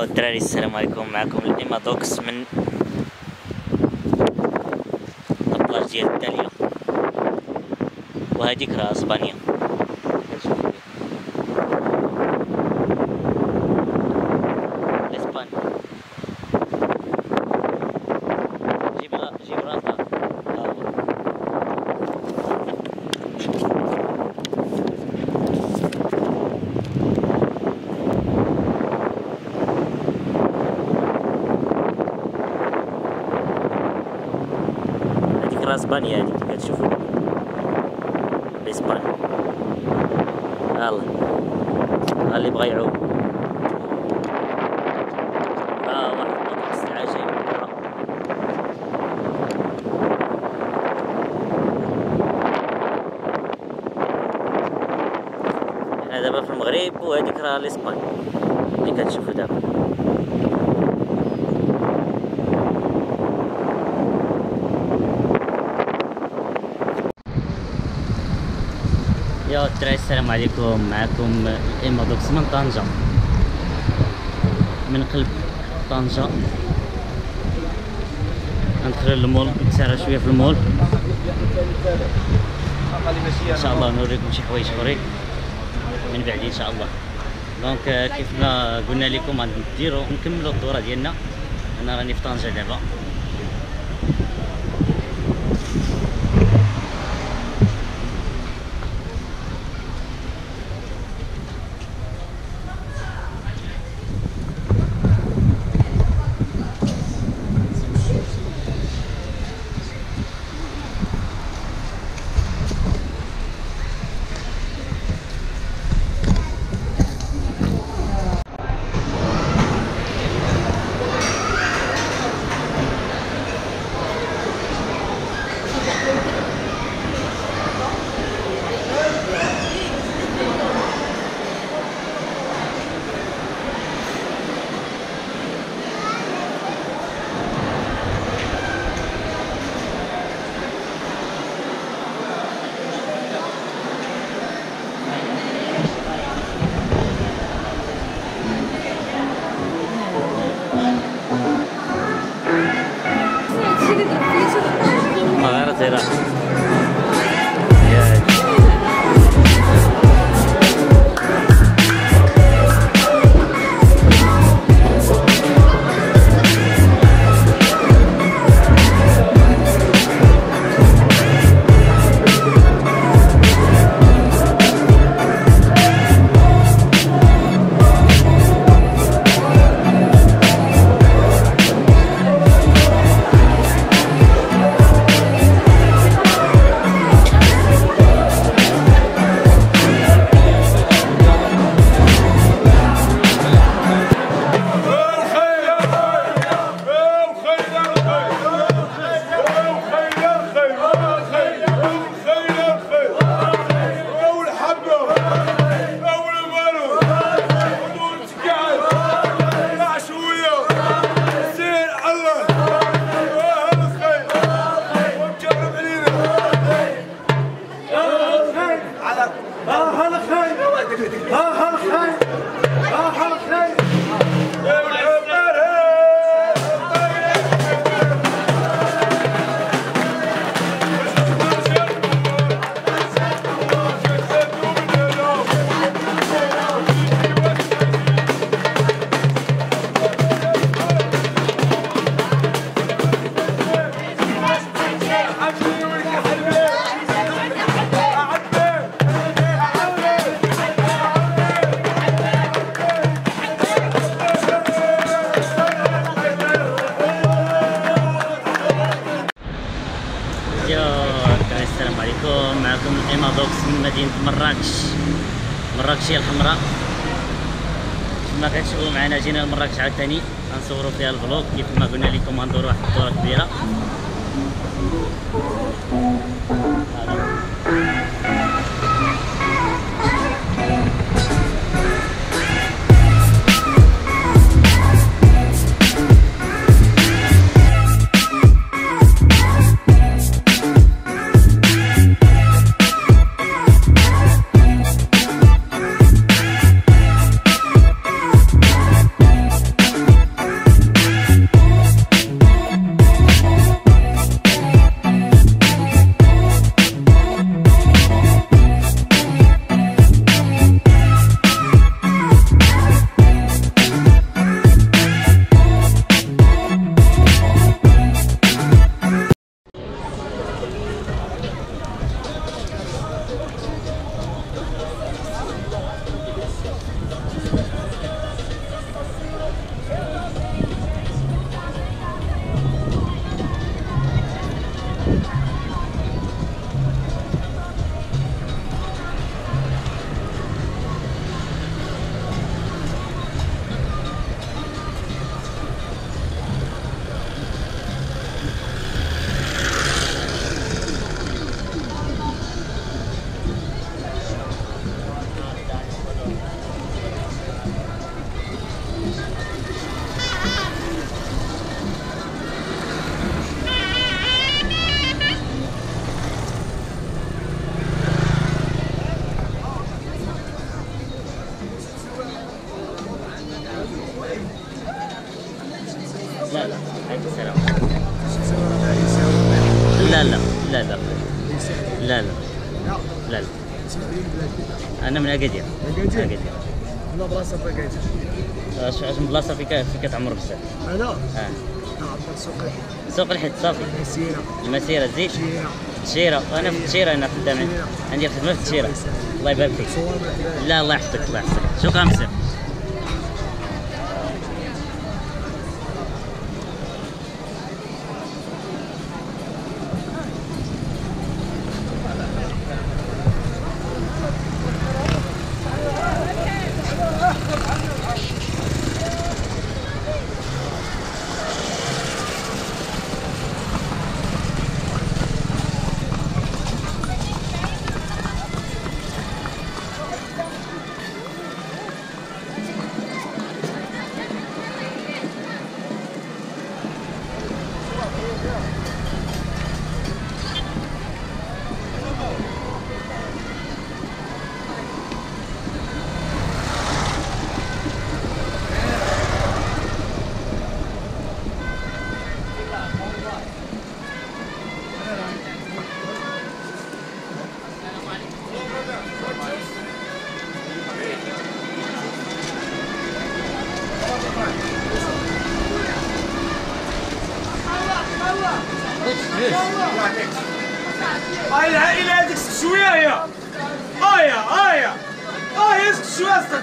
يا الدراري السلام عليكم. معكم الإما دوكس من البلاج ديال الدالية وهذيك راه اسبانيا راه اسبانيا هذيك كتشوفوا اسبانيا يلا اللي بغا يعوم ها واحد البطل الساعة جاي من برا حنا دابا في المغرب وهذيك راه الاسبانيا اللي كتشوفوا دابا الدراري السلام عليكم. معكم إيما دوكس من طنجة. من قلب طنجة. ندخل للمول نتسارى شوية في المول. إن شاء الله نوريكم شي حوايج آخرين. من بعد إن شاء الله. donc كيف ما قلنا لكم غنديروا نكملوا الدورة ديالنا. أنا راني في طنجة دابا. معكم ايما دوكس من مدينة مراكش. مراكشية الحمراء. كما كتشوفوا معنا جينا لمراكش عاوتاني. غنصوروا فيها الفلوق. كيف ما قلنا لكم غندوروا واحد الدورة كبيرة. اكادير؟ اكادير أنا بلاصه في اكادير بلاصة فيك؟ كتعمر بزاف. أنا؟ أه. نعبر سوق الحي سوق الحيط صافي. مسيره المسيرة زيد؟ شيرة. تشيره أنا في التشيره هنا خدام. عندي الخدمه في التشيره الله يبارك فيك. لا الله يحفظك الله يحفظك. شكرا بزاف.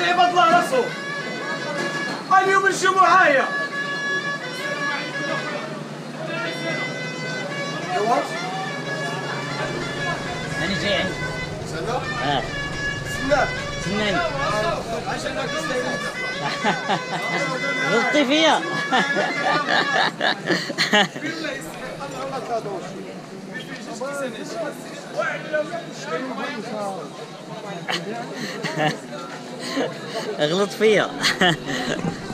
سي عباد الله راسو اليوم الجمعة هي أيوة. أنا جاي عندي. سنة؟ آه. سنة سناني غلطي فيا بالله يسلمك الله ما تهضرش غلط فيا.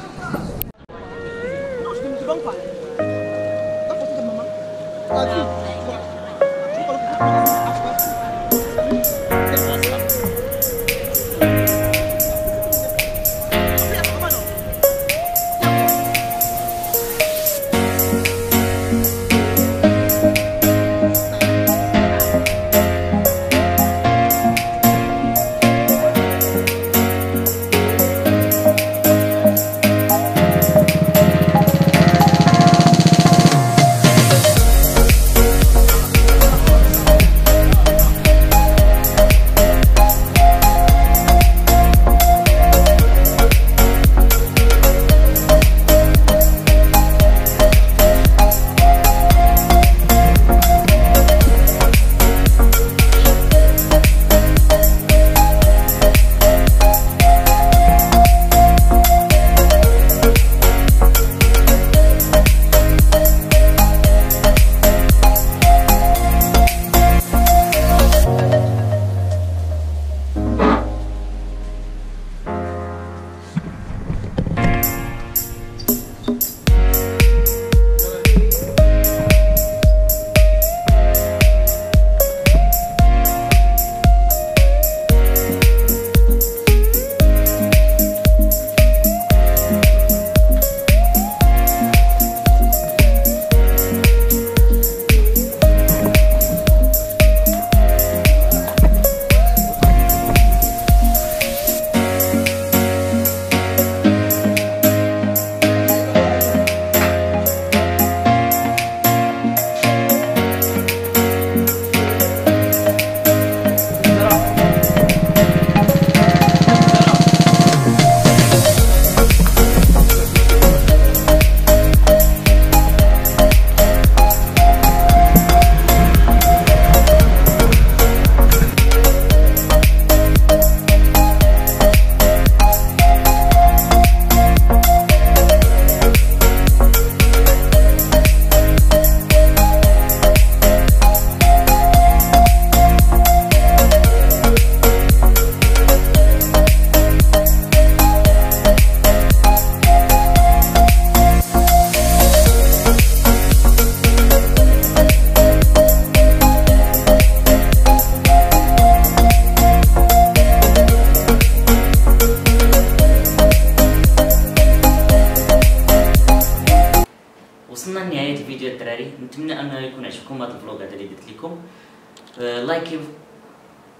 لكم آه، لايكيو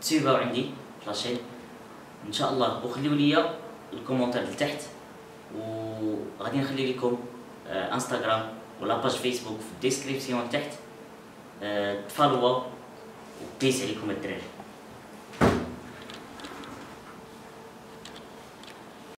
تسيباو عندي لاشين إن شاء الله. وخليو لي الكومونتير لتحت وغادي نخلي لكم آه، انستغرام ولا باج فيسبوك في الديسكريبسيون تحت. آه، تفالوا وبيس عليكم الدراري.